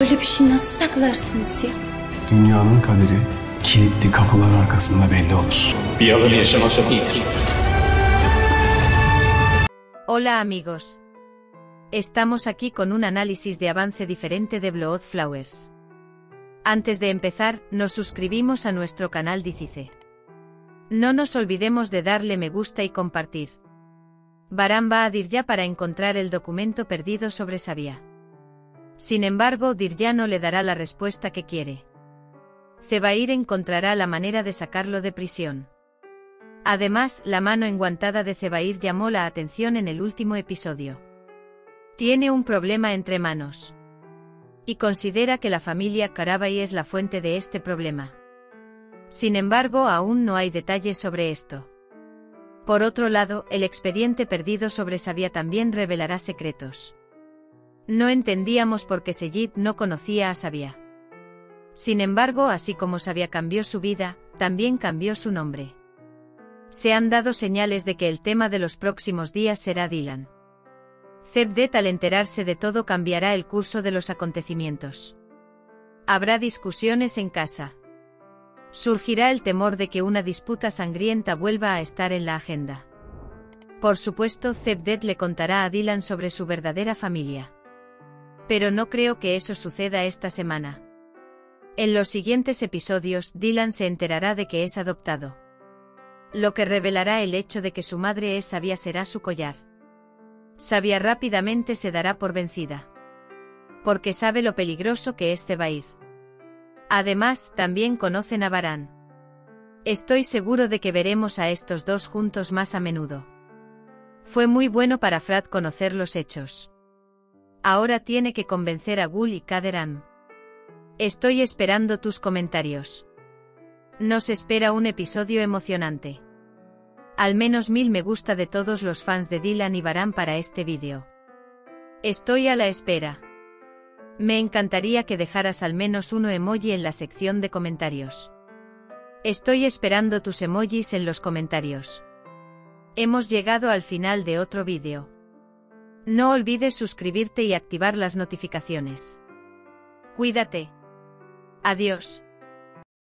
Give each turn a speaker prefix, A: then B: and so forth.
A: Böyle bir şey nasıl saklarsınız ya?
B: Dünyanın kaderi kilitli kapılar arkasında belli olur.
C: Bir yalanı yaşamakta değildir.
D: Hola amigos. Estamos aquí con un análisis de avance diferente de Blood Flowers. Antes de empezar, nos suscribimos a nuestro canal Dicice. No nos olvidemos de darle me gusta y compartir. Baran va a Dirya para encontrar el documento perdido sobre Sabia. Sin embargo, Dirya no le dará la respuesta que quiere. Zebair encontrará la manera de sacarlo de prisión. Además, la mano enguantada de Zebair llamó la atención en el último episodio. Tiene un problema entre manos. Y considera que la familia Karabay es la fuente de este problema. Sin embargo, aún no hay detalles sobre esto. Por otro lado, el expediente perdido sobre Sabia también revelará secretos. No entendíamos por qué Seyid no conocía a Sabia. Sin embargo, así como Sabia cambió su vida, también cambió su nombre. Se han dado señales de que el tema de los próximos días será Dylan. Zebdet al enterarse de todo cambiará el curso de los acontecimientos. Habrá discusiones en casa. Surgirá el temor de que una disputa sangrienta vuelva a estar en la agenda. Por supuesto, Zebdet le contará a Dylan sobre su verdadera familia. Pero no creo que eso suceda esta semana. En los siguientes episodios, Dylan se enterará de que es adoptado. Lo que revelará el hecho de que su madre es Sabia será su collar. Sabia rápidamente se dará por vencida. Porque sabe lo peligroso que es Zebair. Además, también conocen a Barán. Estoy seguro de que veremos a estos dos juntos más a menudo. Fue muy bueno para Frat conocer los hechos. Ahora tiene que convencer a Gul y Kaderan. Estoy esperando tus comentarios. Nos espera un episodio emocionante. Al menos mil me gusta de todos los fans de Dylan y Baran para este vídeo. Estoy a la espera. Me encantaría que dejaras al menos uno emoji en la sección de comentarios. Estoy esperando tus emojis en los comentarios. Hemos llegado al final de otro vídeo. No olvides suscribirte y activar las notificaciones. Cuídate. Adiós.